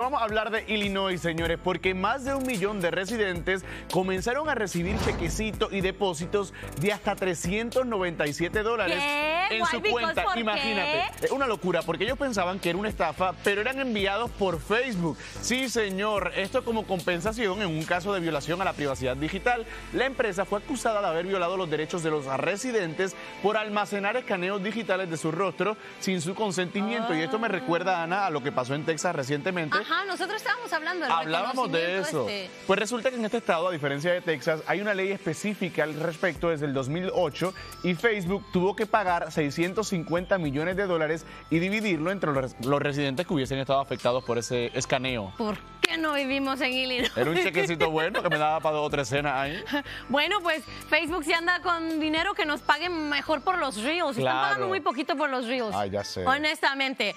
Vamos a hablar de Illinois, señores, porque más de un millón de residentes comenzaron a recibir chequecitos y depósitos de hasta 397 dólares en su cuenta. Imagínate, es una locura, porque ellos pensaban que era una estafa, pero eran enviados por Facebook. Sí, señor, esto como compensación en un caso de violación a la privacidad digital. La empresa fue acusada de haber violado los derechos de los residentes por almacenar escaneos digitales de su rostro sin su consentimiento. Y esto me recuerda, Ana, a lo que pasó en Texas recientemente. Ajá, nosotros estábamos hablando del Hablábamos de eso. Este. Pues resulta que en este estado, a diferencia de Texas, hay una ley específica al respecto desde el 2008 y Facebook tuvo que pagar 650 millones de dólares y dividirlo entre los, residentes que hubiesen estado afectados por ese escaneo. ¿Por qué no vivimos en Illinois? Era un chequecito bueno que me daba para dos o tres cenas ahí. Bueno, pues Facebook si anda con dinero que nos paguen mejor por los Reels. Están pagando muy poquito por los Reels. Ay, ya sé. Honestamente.